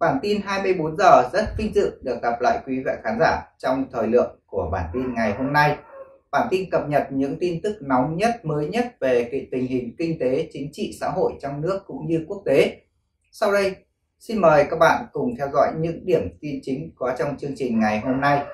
Bản tin 24 giờ rất vinh dự được gặp lại quý vị khán giả trong thời lượng của bản tin ngày hôm nay. Bản tin cập nhật những tin tức nóng nhất mới nhất về tình hình kinh tế, chính trị, xã hội trong nước cũng như quốc tế. Sau đây, xin mời các bạn cùng theo dõi những điểm tin chính có trong chương trình ngày hôm nay.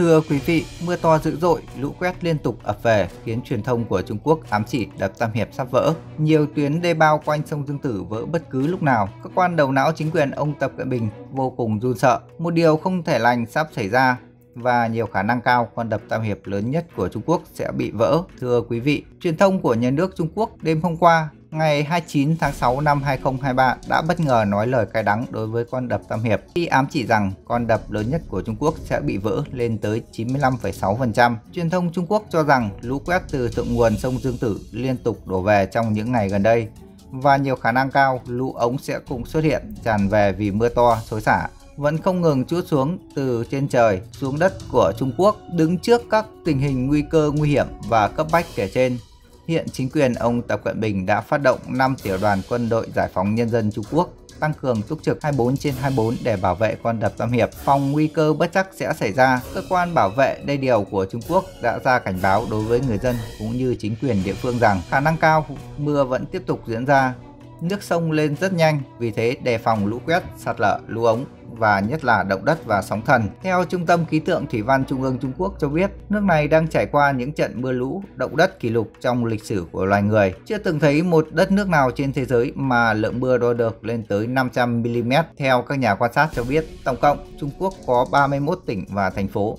Thưa quý vị, mưa to dữ dội, lũ quét liên tục ập về khiến truyền thông của Trung Quốc ám chỉ đập Tam Hiệp sắp vỡ. Nhiều tuyến đê bao quanh sông Dương Tử vỡ bất cứ lúc nào. Các quan đầu não chính quyền ông Tập Cận Bình vô cùng run sợ. Một điều không thể lành sắp xảy ra và nhiều khả năng cao con đập Tam Hiệp lớn nhất của Trung Quốc sẽ bị vỡ. Thưa quý vị, truyền thông của nhà nước Trung Quốc đêm hôm qua ngày 29 tháng 6 năm 2023 đã bất ngờ nói lời cay đắng đối với con đập Tam Hiệp khi ám chỉ rằng con đập lớn nhất của Trung Quốc sẽ bị vỡ lên tới 95,6%. Truyền thông Trung Quốc cho rằng lũ quét từ thượng nguồn sông Dương Tử liên tục đổ về trong những ngày gần đây và nhiều khả năng cao lũ ống sẽ cùng xuất hiện tràn về vì mưa to xối xả vẫn không ngừng chút xuống từ trên trời xuống đất của Trung Quốc đứng trước các tình hình nguy cơ nguy hiểm và cấp bách kể trên Hiện chính quyền ông Tập Cận Bình đã phát động 5 tiểu đoàn quân đội giải phóng nhân dân Trung Quốc tăng cường túc trực 24 trên 24 để bảo vệ con đập Tam Hiệp, phòng nguy cơ bất chắc sẽ xảy ra. Cơ quan bảo vệ đê điều của Trung Quốc đã ra cảnh báo đối với người dân cũng như chính quyền địa phương rằng khả năng cao mưa vẫn tiếp tục diễn ra. Nước sông lên rất nhanh, vì thế đề phòng lũ quét, sạt lở, lũ ống và nhất là động đất và sóng thần. Theo Trung tâm Khí tượng Thủy văn Trung ương Trung Quốc cho biết, nước này đang trải qua những trận mưa lũ, động đất kỷ lục trong lịch sử của loài người. Chưa từng thấy một đất nước nào trên thế giới mà lượng mưa đo được lên tới 500mm. Theo các nhà quan sát cho biết, tổng cộng Trung Quốc có 31 tỉnh và thành phố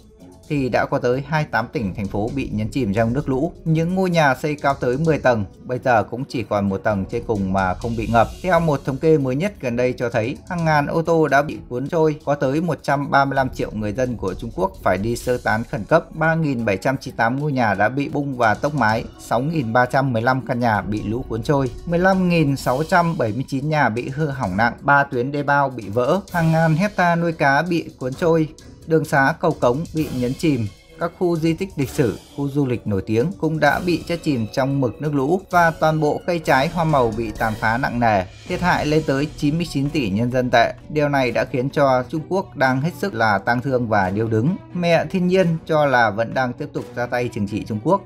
thì đã có tới 28 tỉnh thành phố bị nhấn chìm trong nước lũ. Những ngôi nhà xây cao tới 10 tầng bây giờ cũng chỉ còn một tầng trên cùng mà không bị ngập. Theo một thống kê mới nhất gần đây cho thấy hàng ngàn ô tô đã bị cuốn trôi, có tới 135 triệu người dân của Trung Quốc phải đi sơ tán khẩn cấp, 3.798 ngôi nhà đã bị bung và tốc mái, 6.315 căn nhà bị lũ cuốn trôi, 15.679 nhà bị hư hỏng nặng, 3 tuyến đê bao bị vỡ, hàng ngàn hecta nuôi cá bị cuốn trôi, đường xá cầu cống bị nhấn chìm, các khu di tích lịch sử, khu du lịch nổi tiếng cũng đã bị chết chìm trong mực nước lũ và toàn bộ cây trái hoa màu bị tàn phá nặng nề, thiệt hại lên tới 99 tỷ nhân dân tệ. Điều này đã khiến cho Trung Quốc đang hết sức là tang thương và điêu đứng. Mẹ thiên nhiên cho là vẫn đang tiếp tục ra tay trừng trị Trung Quốc.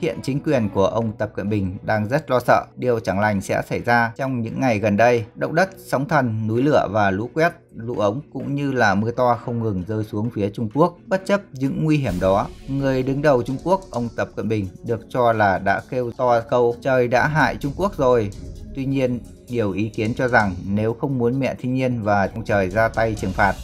Hiện chính quyền của ông Tập Cận Bình đang rất lo sợ điều chẳng lành sẽ xảy ra trong những ngày gần đây. Động đất, sóng thần, núi lửa và lũ quét, lũ ống cũng như là mưa to không ngừng rơi xuống phía Trung Quốc. Bất chấp những nguy hiểm đó, người đứng đầu Trung Quốc, ông Tập Cận Bình được cho là đã kêu to câu trời đã hại Trung Quốc rồi. Tuy nhiên, nhiều ý kiến cho rằng nếu không muốn mẹ thiên nhiên và ông trời ra tay trừng phạt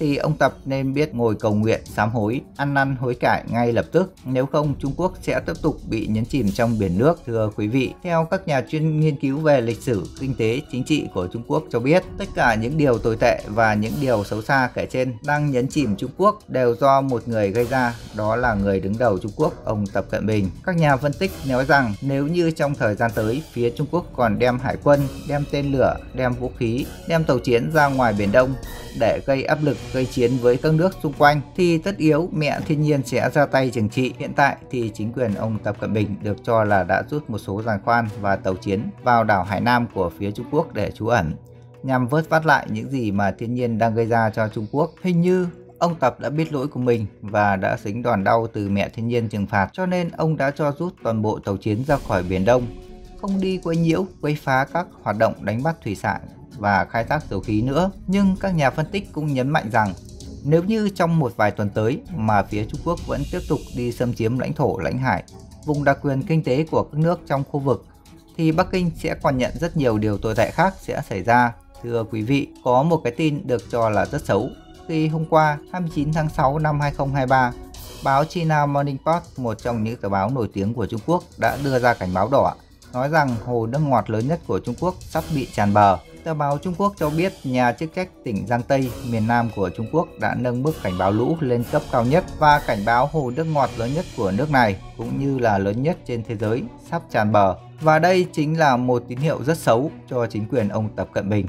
thì ông Tập nên biết ngồi cầu nguyện, sám hối, ăn năn hối cải ngay lập tức. Nếu không, Trung Quốc sẽ tiếp tục bị nhấn chìm trong biển nước. Thưa quý vị, theo các nhà chuyên nghiên cứu về lịch sử, kinh tế, chính trị của Trung Quốc cho biết, tất cả những điều tồi tệ và những điều xấu xa kể trên đang nhấn chìm Trung Quốc đều do một người gây ra, đó là người đứng đầu Trung Quốc, ông Tập Cận Bình. Các nhà phân tích nói rằng nếu như trong thời gian tới, phía Trung Quốc còn đem hải quân, đem tên lửa, đem vũ khí, đem tàu chiến ra ngoài Biển Đông để gây áp lực gây chiến với các nước xung quanh thì tất yếu mẹ thiên nhiên sẽ ra tay trừng trị. Hiện tại thì chính quyền ông Tập Cận Bình được cho là đã rút một số giàn khoan và tàu chiến vào đảo Hải Nam của phía Trung Quốc để trú ẩn nhằm vớt vát lại những gì mà thiên nhiên đang gây ra cho Trung Quốc. Hình như ông Tập đã biết lỗi của mình và đã dính đòn đau từ mẹ thiên nhiên trừng phạt cho nên ông đã cho rút toàn bộ tàu chiến ra khỏi Biển Đông không đi quấy nhiễu, quấy phá các hoạt động đánh bắt thủy sản và khai thác dầu khí nữa. Nhưng các nhà phân tích cũng nhấn mạnh rằng nếu như trong một vài tuần tới mà phía Trung Quốc vẫn tiếp tục đi xâm chiếm lãnh thổ lãnh hải, vùng đặc quyền kinh tế của các nước trong khu vực, thì Bắc Kinh sẽ còn nhận rất nhiều điều tồi tệ khác sẽ xảy ra. Thưa quý vị, có một cái tin được cho là rất xấu. Khi hôm qua 29 tháng 6 năm 2023, báo China Morning Post, một trong những tờ báo nổi tiếng của Trung Quốc, đã đưa ra cảnh báo đỏ, nói rằng hồ nước ngọt lớn nhất của Trung Quốc sắp bị tràn bờ. Tờ báo Trung Quốc cho biết nhà chức trách tỉnh Giang Tây, miền Nam của Trung Quốc đã nâng mức cảnh báo lũ lên cấp cao nhất và cảnh báo hồ nước ngọt lớn nhất của nước này cũng như là lớn nhất trên thế giới sắp tràn bờ. Và đây chính là một tín hiệu rất xấu cho chính quyền ông Tập Cận Bình.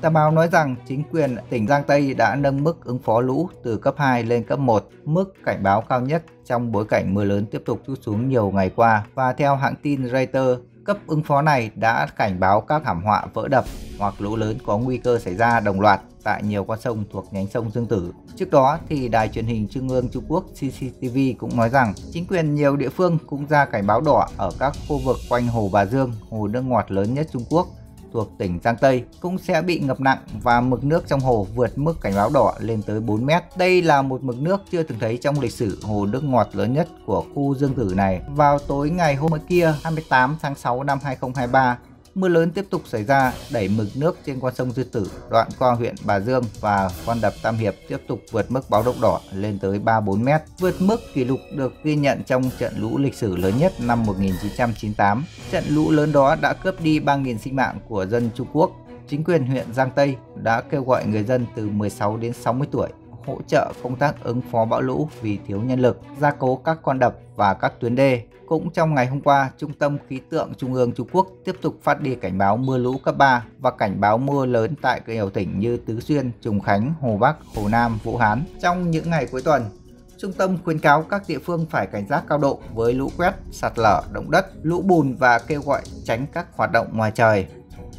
Tờ báo nói rằng chính quyền tỉnh Giang Tây đã nâng mức ứng phó lũ từ cấp 2 lên cấp 1, mức cảnh báo cao nhất trong bối cảnh mưa lớn tiếp tục rút xuống nhiều ngày qua. Và theo hãng tin Reuters, cấp ứng phó này đã cảnh báo các thảm họa vỡ đập hoặc lũ lớn có nguy cơ xảy ra đồng loạt tại nhiều con sông thuộc nhánh sông Dương Tử. Trước đó thì đài truyền hình Trung ương Trung Quốc CCTV cũng nói rằng chính quyền nhiều địa phương cũng ra cảnh báo đỏ ở các khu vực quanh hồ Bà Dương, hồ nước ngọt lớn nhất Trung Quốc thuộc tỉnh Giang Tây cũng sẽ bị ngập nặng và mực nước trong hồ vượt mức cảnh báo đỏ lên tới 4 mét. Đây là một mực nước chưa từng thấy trong lịch sử hồ nước ngọt lớn nhất của khu Dương Tử này. Vào tối ngày hôm kia 28 tháng 6 năm 2023, Mưa lớn tiếp tục xảy ra đẩy mực nước trên con sông Dư Tử đoạn qua huyện Bà Dương và con đập Tam Hiệp tiếp tục vượt mức báo động đỏ lên tới 3-4 mét, vượt mức kỷ lục được ghi nhận trong trận lũ lịch sử lớn nhất năm 1998. Trận lũ lớn đó đã cướp đi 3.000 sinh mạng của dân Trung Quốc. Chính quyền huyện Giang Tây đã kêu gọi người dân từ 16 đến 60 tuổi hỗ trợ công tác ứng phó bão lũ vì thiếu nhân lực, gia cố các con đập và các tuyến đê. Cũng trong ngày hôm qua, Trung tâm Khí tượng Trung ương Trung Quốc tiếp tục phát đi cảnh báo mưa lũ cấp 3 và cảnh báo mưa lớn tại nhiều tỉnh như Tứ Xuyên, Trùng Khánh, Hồ Bắc, Hồ Nam, Vũ Hán. Trong những ngày cuối tuần, Trung tâm khuyến cáo các địa phương phải cảnh giác cao độ với lũ quét, sạt lở, động đất, lũ bùn và kêu gọi tránh các hoạt động ngoài trời.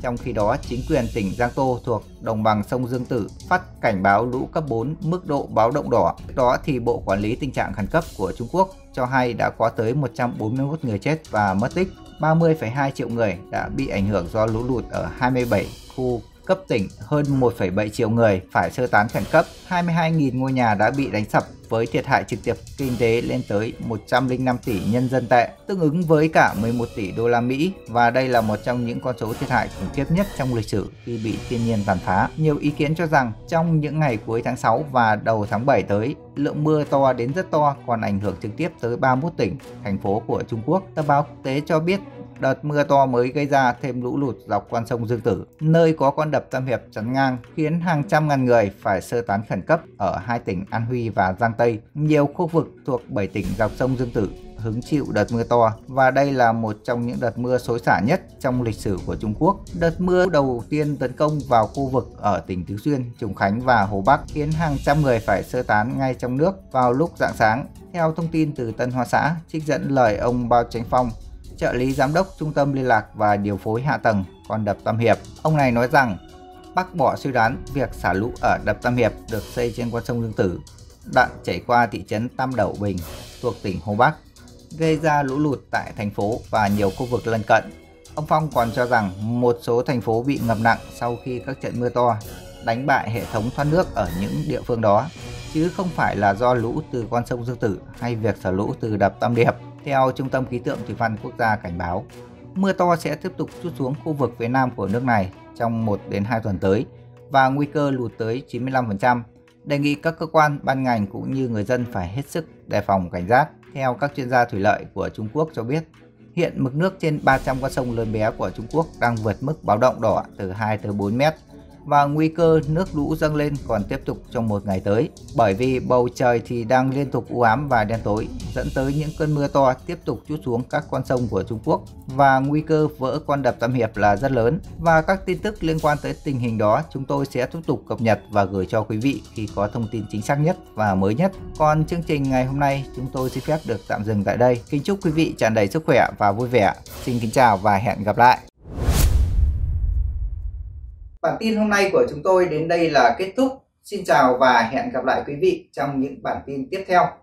Trong khi đó, chính quyền tỉnh Giang Tô thuộc đồng bằng sông Dương Tử phát cảnh báo lũ cấp 4 mức độ báo động đỏ. Đó thì Bộ Quản lý tình trạng khẩn cấp của Trung Quốc cho hay đã có tới 141 người chết và mất tích, 30,2 triệu người đã bị ảnh hưởng do lũ lụt ở 27 khu cấp tỉnh. Hơn 1,7 triệu người phải sơ tán khẩn cấp, 22.000 ngôi nhà đã bị đánh sập với thiệt hại trực tiếp kinh tế lên tới 105 tỷ nhân dân tệ, tương ứng với cả 11 tỷ đô la Mỹ và đây là một trong những con số thiệt hại khủng khiếp nhất trong lịch sử khi bị thiên nhiên tàn phá. Nhiều ý kiến cho rằng trong những ngày cuối tháng 6 và đầu tháng 7 tới, lượng mưa to đến rất to còn ảnh hưởng trực tiếp tới 31 tỉnh, thành phố của Trung Quốc. Tờ báo quốc tế cho biết đợt mưa to mới gây ra thêm lũ lụt dọc con sông Dương Tử, nơi có con đập Tam Hiệp chắn ngang, khiến hàng trăm ngàn người phải sơ tán khẩn cấp ở hai tỉnh An Huy và Giang Tây. Nhiều khu vực thuộc 7 tỉnh dọc sông Dương Tử hứng chịu đợt mưa to và đây là một trong những đợt mưa xối xả nhất trong lịch sử của Trung Quốc. Đợt mưa đầu tiên tấn công vào khu vực ở tỉnh Tứ Xuyên, Trùng Khánh và Hồ Bắc khiến hàng trăm người phải sơ tán ngay trong nước vào lúc rạng sáng. Theo thông tin từ Tân Hoa Xã, trích dẫn lời ông Bao Chánh Phong, trợ lý giám đốc trung tâm liên lạc và điều phối hạ tầng con đập Tam Hiệp. Ông này nói rằng bác bỏ suy đoán việc xả lũ ở đập Tam Hiệp được xây trên con sông Dương Tử, đoạn chảy qua thị trấn Tam Đậu Bình thuộc tỉnh Hồ Bắc, gây ra lũ lụt tại thành phố và nhiều khu vực lân cận. Ông Phong còn cho rằng một số thành phố bị ngập nặng sau khi các trận mưa to đánh bại hệ thống thoát nước ở những địa phương đó, chứ không phải là do lũ từ con sông Dương Tử hay việc xả lũ từ đập Tam Điệp. Theo Trung tâm Khí tượng Thủy văn Quốc gia cảnh báo, mưa to sẽ tiếp tục chút xuống khu vực phía nam của nước này trong 1 đến 2 tuần tới và nguy cơ lụt tới 95%. Đề nghị các cơ quan, ban ngành cũng như người dân phải hết sức đề phòng cảnh giác. Theo các chuyên gia thủy lợi của Trung Quốc cho biết, hiện mực nước trên 300 con sông lớn bé của Trung Quốc đang vượt mức báo động đỏ từ 2 tới 4 mét và nguy cơ nước lũ dâng lên còn tiếp tục trong một ngày tới. Bởi vì bầu trời thì đang liên tục u ám và đen tối, dẫn tới những cơn mưa to tiếp tục chút xuống các con sông của Trung Quốc. Và nguy cơ vỡ con đập Tam Hiệp là rất lớn. Và các tin tức liên quan tới tình hình đó chúng tôi sẽ tiếp tục cập nhật và gửi cho quý vị khi có thông tin chính xác nhất và mới nhất. Còn chương trình ngày hôm nay chúng tôi xin phép được tạm dừng tại đây. Kính chúc quý vị tràn đầy sức khỏe và vui vẻ. Xin kính chào và hẹn gặp lại. Bản tin hôm nay của chúng tôi đến đây là kết thúc. Xin chào và hẹn gặp lại quý vị trong những bản tin tiếp theo.